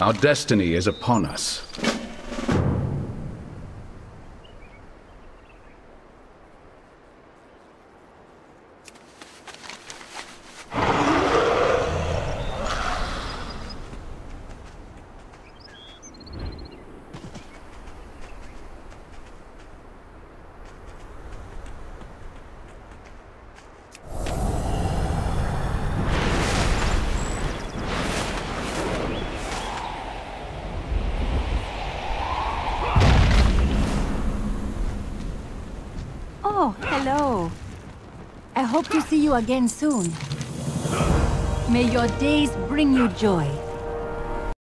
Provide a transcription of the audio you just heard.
Our destiny is upon us. Oh, hello. I hope to see you again soon. May your days bring you joy.